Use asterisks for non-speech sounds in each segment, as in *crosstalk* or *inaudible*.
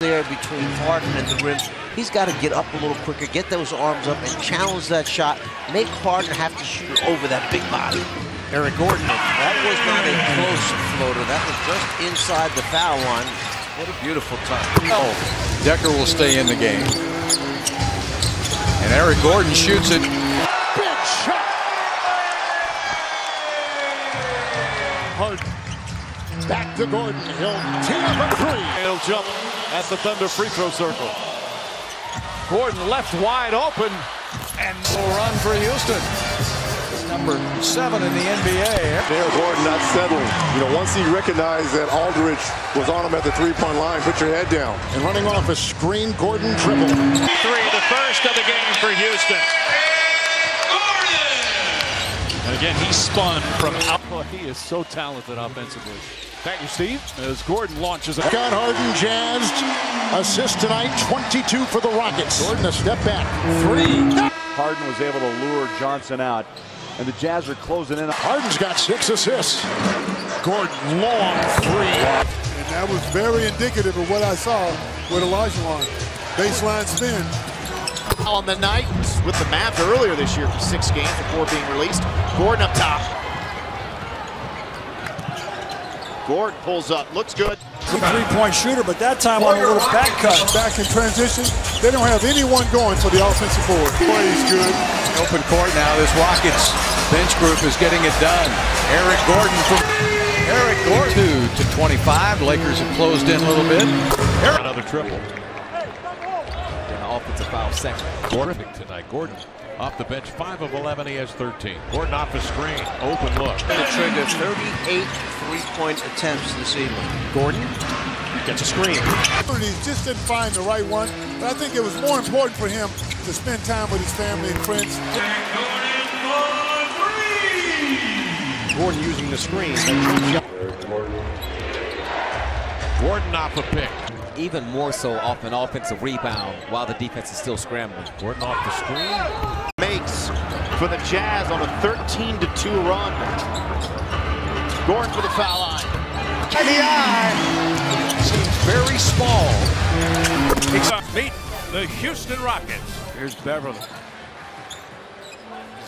there between Harden and the rim. He's got to get up a little quicker, get those arms up, and challenge that shot. Make Harden have to shoot over that big body. Eric Gordon. That was not a close floater. That was just inside the foul line. What a beautiful touch. Oh, Dekker will stay in the game. And Eric Gordon shoots it. Big shot. Harden. Back to Gordon. He'll tee up a three. He'll jump at the Thunder free throw circle. Gordon left wide open. And will run for Houston. Number seven in the NBA. There, Gordon not settling. You know, once he recognized that Aldridge was on him at the three-point line, put your head down. And running off a screen, Gordon dribble. Three, the first of the game for Houston. And again, he spun from out. Oh, he is so talented offensively. Thank you, Steve. As Gordon launches. It, got Harden jazzed. Assist tonight, 22 for the Rockets. Gordon a step back. Three. Harden was able to lure Johnson out. And the Jazz are closing in. Harden's got six assists. Gordon, long three. And that was very indicative of what I saw with Olajuwon. Baseline spin. On the night with the Mavs earlier this year for six games before being released. Gordon up top. Gordon pulls up, looks good. Three-point shooter, but that time on a little back cut. Back in transition. They don't have anyone going for the offensive board. Plays good. Open court now. This Rockets bench group is getting it done. Eric Gordon from Eric Gordon to 25. Lakers have closed in a little bit. Eric. Another triple. An offensive foul second. Gordon tonight. Gordon off the bench, 5 of 11. He has 13. Gordon off the screen. Open look. The trigger 38 three-point attempts this evening. Gordon gets a screen. He just didn't find the right one. But I think it was more important for him to spend time with his family and friends. Gordon using the screen. Gordon off a pick. Even more so off an offensive rebound while the defense is still scrambling. Gordon off the screen. Makes for the Jazz on a 13 to 2 run. Gordon for the foul line. In the eye. Seems very small. Meet the Houston Rockets. Here's Beverley.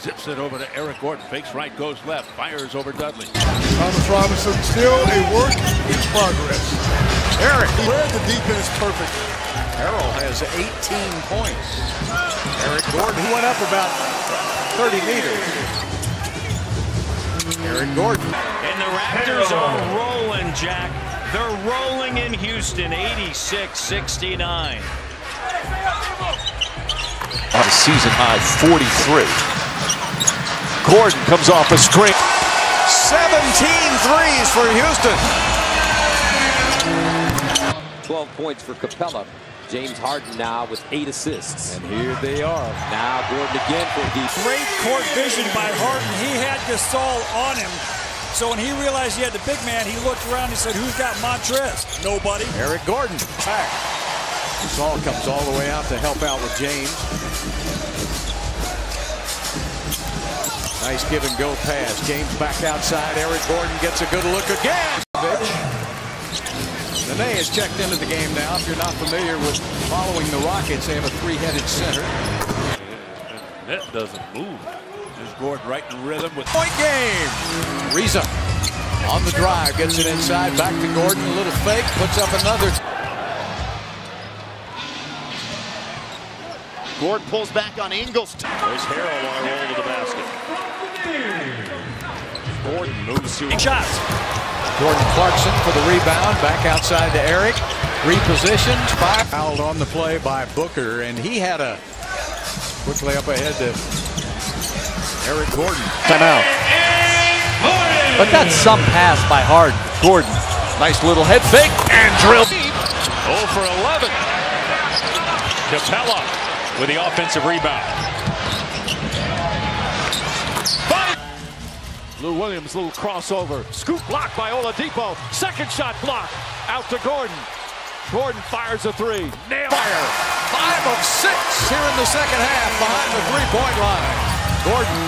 Zips it over to Eric Gordon. Fakes right, goes left. Fires over Dudley. Thomas Robinson still a work in progress. Eric. Where the defense perfect. Harrell has 18 points. Eric Gordon, he went up about 30 meters. Eric Gordon. And the Raptors are rolling, Jack. They're rolling in Houston, 86-69. On a season high 43. Gordon comes off a screen. 17 threes for Houston. 12 points for Capela. James Harden now with eight assists. And here they are. Now Gordon again for the Great court vision by Harden. He had Gasol on him. So when he realized he had the big man, he looked around and said, who's got Montrez? Nobody. Eric Gordon back. Gasol comes all the way out to help out with James. Nice give and go pass. James back outside. Eric Gordon gets a good look again. Nene has checked into the game now. If you're not familiar with following the Rockets, they have a three-headed center. Net doesn't move. There's Gordon right in rhythm with point game. Reza on the drive, gets it inside, back to Gordon, a little fake, puts up another. Gordon pulls back on Ingles. There's Harrell on a roll to the basket. Gordon moves to shots. Jordan Clarkson for the rebound, back outside to Eric. Repositioned, five. Fouled on the play by Booker, and he had a quickly up ahead to Eric Gordon. Timeout. But that's some pass by Harden. Gordon. Nice little head fake and drill. 0 for 11. Capela with the offensive rebound. Five. Lou Williams, little crossover. Scoop block by Oladipo. Second shot block. Out to Gordon. Gordon fires a three. Nail fire. Five of six here in the second half behind the three-point line. Gordon.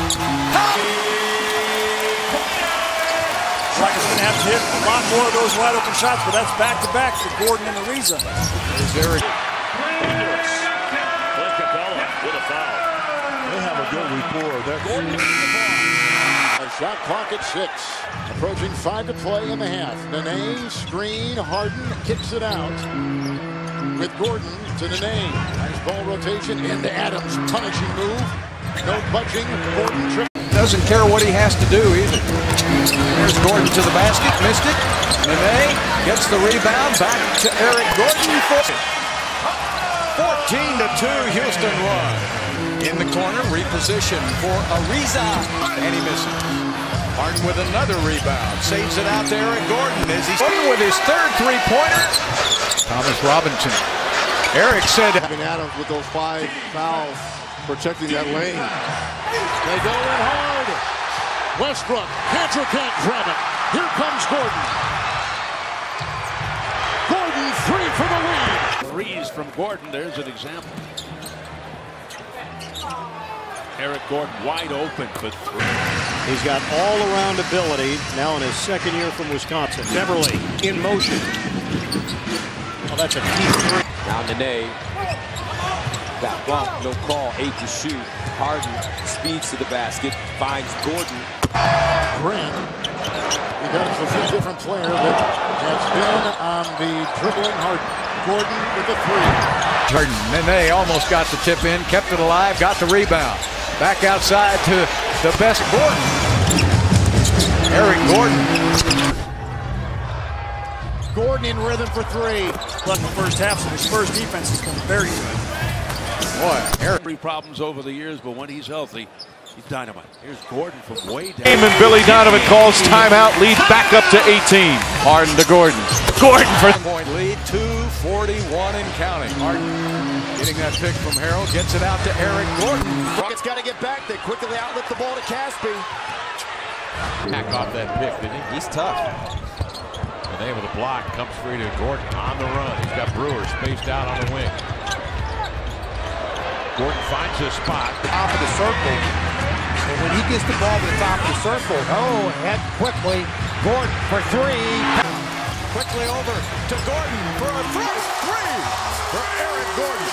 Rockets going to have to hit a lot more of those wide open shots, but that's back to back for Gordon and Ariza. There's Eric. Clint Capela with a foul. They have a good rapport. They're Gordon Shot clock at six. Approaching five to play in the half. Nene, screen, Harden kicks it out. With Gordon to Nene. Nice ball rotation into Adams. Punishing move. No budging. Gordon. Doesn't care what he has to do either. There's Gordon to the basket. Missed it. Nene gets the rebound. Back to Eric Gordon. 14 to 2. Houston run. In the corner. Reposition for Ariza. And he misses. Harden with another rebound. Saves it out to Eric Gordon as he's with his third three-pointer. Thomas Robinson. Eric said. Having Adams with those five fouls, protecting that lane. They go in hard. Westbrook. Kanter can't grab it. Here comes Gordon. Gordon three for the lead. Threes from Gordon. There's an example. Eric Gordon wide open for three. He's got all-around ability now in his second year from Wisconsin. Beverley in motion. Oh, that's a key three. Now Nene. That bump, no call, eight to shoot. Harden speeds to the basket, finds Gordon. Grant. We got a few different player that has been on the dribbling Harden. Gordon with the three. Harden. Nene almost got the tip in, kept it alive, got the rebound. Back outside to the best Gordon. Eric Gordon. Gordon in rhythm for three. Left the first half, so the Spurs defense has been very good. Boy, Eric. Three problems over the years, but when he's healthy, he's dynamite. Here's Gordon from way down. And Billy Donovan calls timeout, lead back up to 18. Harden to Gordon. Gordon for the point lead, 241 and counting. Harden getting that pick from Harrell, gets it out to Eric Gordon. Rockets got to get back. They quickly outlet the ball to Casspi. Hack off that pick, didn't he? He's tough. And able to block, comes free to Gordon on the run. He's got Brewer spaced out on the wing. Gordon finds his spot. Top of the circle. And when he gets the ball to the top of the circle, oh, head quickly. Gordon for three. Quickly over to Gordon for a three. Three for Eric Gordon.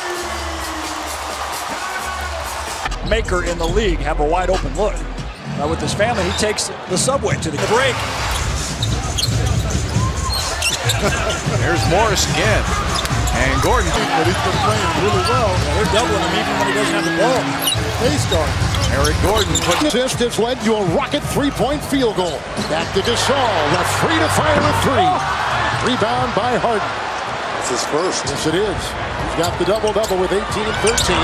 Maker in the league have a wide open look. Now with his family, he takes the subway to the break. *laughs* There's Morris again. And Gordon. But he's been playing really well. Yeah, they're doubling him even when he doesn't have the ball. They start. Eric Gordon put assist has led to a rocket three-point field goal. Back to Gasol. The free to fire a three. Oh, Rebound by Harden. It's his first. Yes, it is. He's got the double-double with 18 and 13.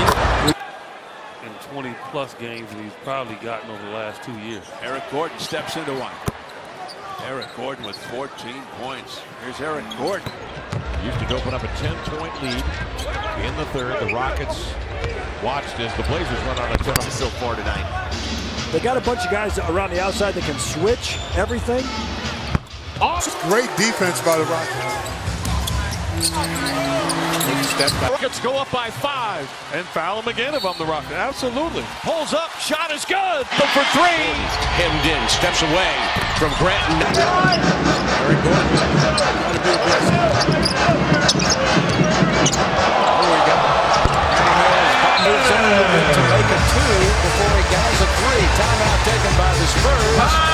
In 20 plus games that he's probably gotten over the last two years. Eric Gordon steps into one. Eric Gordon with 14 points. Here's Eric Gordon. Houston open up a 10-point lead in the third. The Rockets watched as the Blazers run on a 10 so far tonight. They got a bunch of guys around the outside that can switch everything. Off. Great defense by the Rockets. Rockets go up by five and foul him again if I'm the Rockets. Absolutely. Pulls up, shot is good, but for three. Hemmed in, steps away from Granton. Very Moves in a little to make a two before he gets a three. Timeout taken by the Spurs.